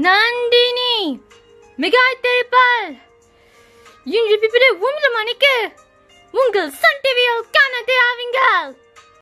நந்தினி! மிகாய் தெரிப்பால் இன்று பிப்பிலே ஒன்பது மணிக்கு உங்கள் சன் டிவியில்